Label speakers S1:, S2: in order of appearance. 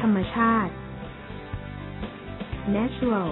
S1: ธรรมชาติ natural